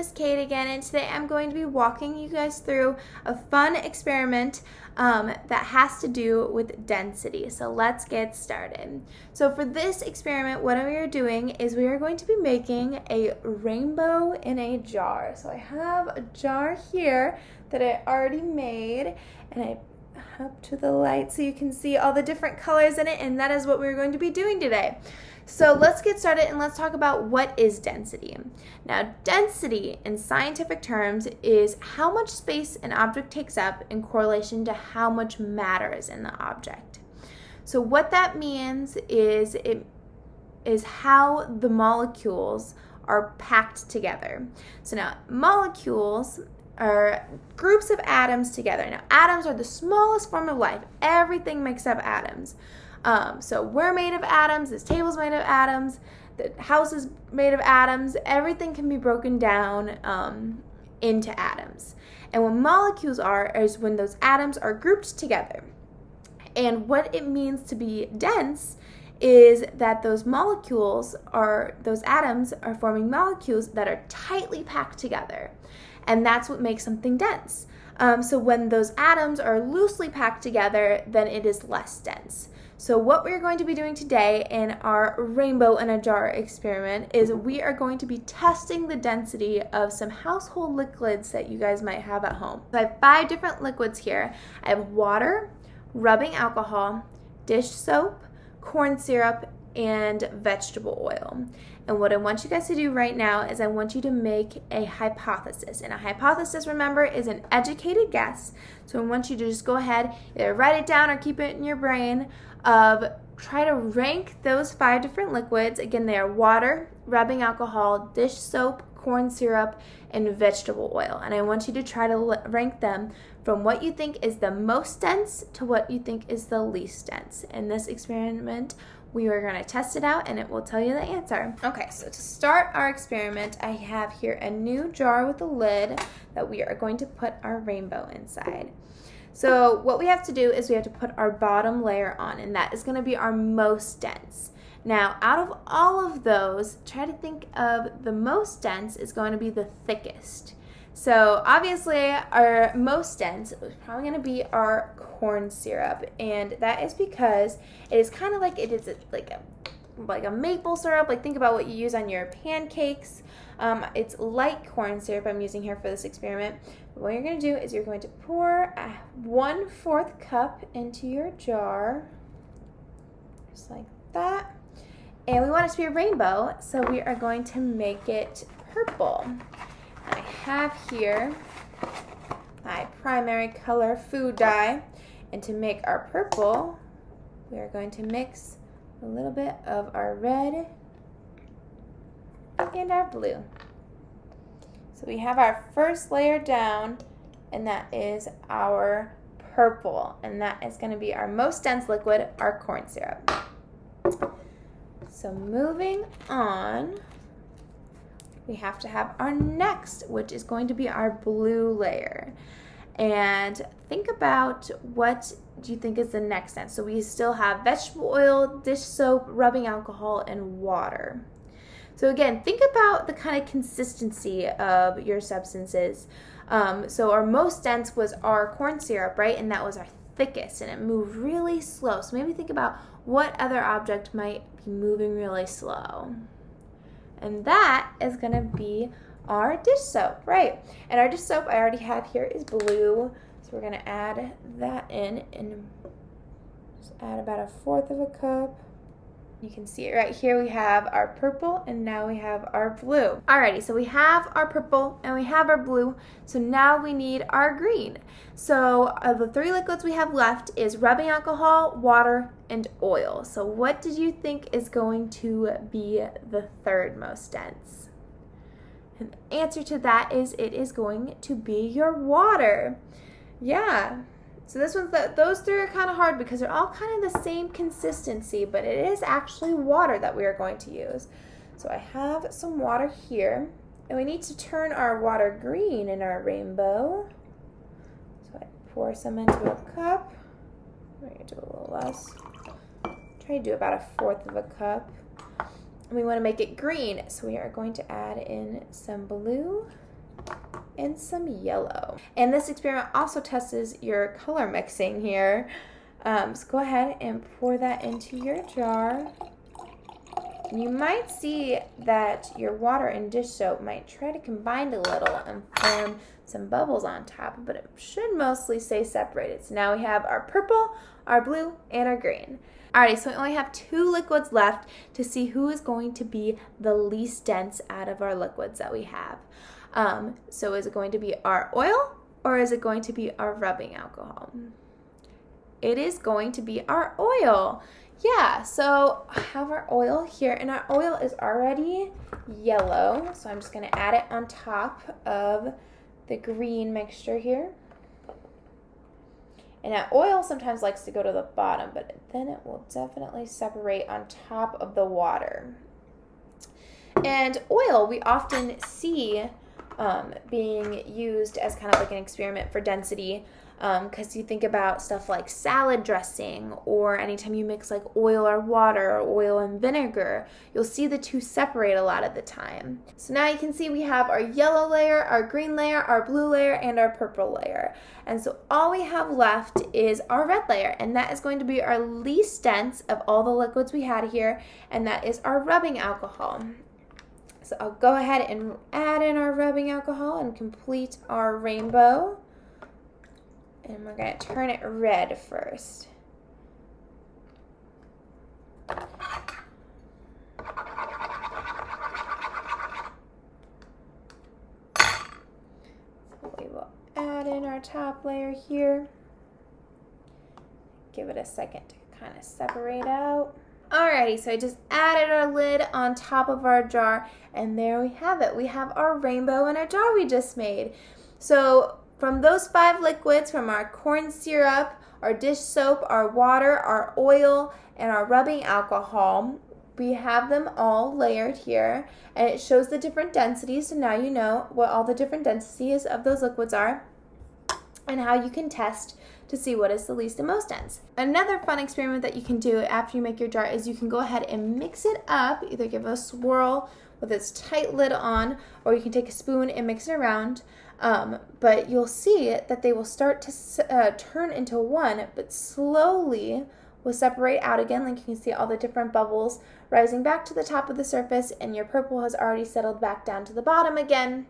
is Kate again, and today I'm going to be walking you guys through a fun experiment um, that has to do with density. So let's get started. So for this experiment, what we are doing is we are going to be making a rainbow in a jar. So I have a jar here that I already made, and I up to the light so you can see all the different colors in it, and that is what we're going to be doing today. So let's get started and let's talk about what is density. Now, density in scientific terms is how much space an object takes up in correlation to how much matter is in the object. So what that means is it is how the molecules are packed together. So now molecules are groups of atoms together. Now atoms are the smallest form of life. Everything makes up atoms. Um, so we're made of atoms, this table's made of atoms, the house is made of atoms, everything can be broken down um, into atoms. And what molecules are is when those atoms are grouped together. And what it means to be dense is that those molecules are, those atoms are forming molecules that are tightly packed together. And that's what makes something dense. Um, so when those atoms are loosely packed together, then it is less dense. So what we're going to be doing today in our rainbow in a jar experiment is we are going to be testing the density of some household liquids that you guys might have at home. So I have five different liquids here. I have water, rubbing alcohol, dish soap, corn syrup, and vegetable oil. And what I want you guys to do right now is I want you to make a hypothesis. And a hypothesis, remember, is an educated guess. So I want you to just go ahead, either write it down or keep it in your brain of try to rank those five different liquids. Again, they are water, rubbing alcohol, dish soap, corn syrup, and vegetable oil. And I want you to try to rank them from what you think is the most dense to what you think is the least dense. In this experiment, we are going to test it out and it will tell you the answer. Okay, so to start our experiment, I have here a new jar with a lid that we are going to put our rainbow inside. So what we have to do is we have to put our bottom layer on and that is going to be our most dense. Now, out of all of those, try to think of the most dense is going to be the thickest. So obviously our most dense is probably going to be our corn syrup and that is because it is kind of like it is like a like a maple syrup. Like think about what you use on your pancakes. Um, it's light corn syrup I'm using here for this experiment. What you're going to do is you're going to pour one fourth cup into your jar just like that and we want it to be a rainbow so we are going to make it purple I have here my primary color food dye. And to make our purple, we are going to mix a little bit of our red and our blue. So we have our first layer down, and that is our purple. And that is going to be our most dense liquid, our corn syrup. So moving on, we have to have our next, which is going to be our blue layer. And think about what do you think is the next step. So we still have vegetable oil, dish soap, rubbing alcohol, and water. So again, think about the kind of consistency of your substances. Um, so our most dense was our corn syrup, right? And that was our thickest and it moved really slow. So maybe think about what other object might be moving really slow. And that is gonna be our dish soap, right? And our dish soap I already have here is blue. So we're gonna add that in and just add about a fourth of a cup. You can see it right here. We have our purple and now we have our blue. Alrighty, so we have our purple and we have our blue. So now we need our green. So uh, the three liquids we have left is rubbing alcohol, water, and oil. So what did you think is going to be the third most dense? And the answer to that is it is going to be your water. Yeah, so this one's the, those three are kind of hard because they're all kind of the same consistency, but it is actually water that we are going to use. So I have some water here, and we need to turn our water green in our rainbow. So I pour some into a cup. I'm to do a little less. Try to do about a fourth of a cup. And we want to make it green, so we are going to add in some blue and some yellow. And this experiment also tests your color mixing here. Um, so go ahead and pour that into your jar. You might see that your water and dish soap might try to combine a little and form some bubbles on top, but it should mostly stay separated. So now we have our purple, our blue, and our green. Alrighty, so we only have two liquids left to see who is going to be the least dense out of our liquids that we have. Um, so is it going to be our oil or is it going to be our rubbing alcohol? It is going to be our oil. Yeah, so I have our oil here and our oil is already yellow. So I'm just gonna add it on top of the green mixture here. And that oil sometimes likes to go to the bottom, but then it will definitely separate on top of the water. And oil, we often see um, being used as kind of like an experiment for density because um, you think about stuff like salad dressing or anytime you mix like oil or water or oil and vinegar, you'll see the two separate a lot of the time. So now you can see we have our yellow layer, our green layer, our blue layer, and our purple layer. And so all we have left is our red layer, and that is going to be our least dense of all the liquids we had here, and that is our rubbing alcohol. So I'll go ahead and add in our rubbing alcohol and complete our rainbow. And we're going to turn it red first. We will add in our top layer here. Give it a second to kind of separate out. Alrighty, so I just added our lid on top of our jar and there we have it. We have our rainbow in a jar we just made. So from those five liquids, from our corn syrup, our dish soap, our water, our oil, and our rubbing alcohol, we have them all layered here and it shows the different densities. So now you know what all the different densities of those liquids are and how you can test to see what is the least and most dense. Another fun experiment that you can do after you make your jar is you can go ahead and mix it up, either give it a swirl with its tight lid on, or you can take a spoon and mix it around. Um, but you'll see that they will start to uh, turn into one, but slowly will separate out again. Like you can see all the different bubbles rising back to the top of the surface, and your purple has already settled back down to the bottom again.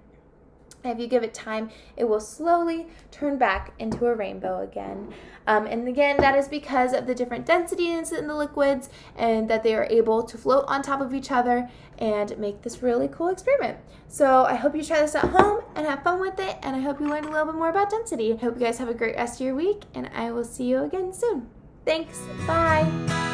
If you give it time, it will slowly turn back into a rainbow again. Um, and again, that is because of the different densities in the liquids and that they are able to float on top of each other and make this really cool experiment. So I hope you try this at home and have fun with it. And I hope you learned a little bit more about density. I hope you guys have a great rest of your week and I will see you again soon. Thanks. Bye.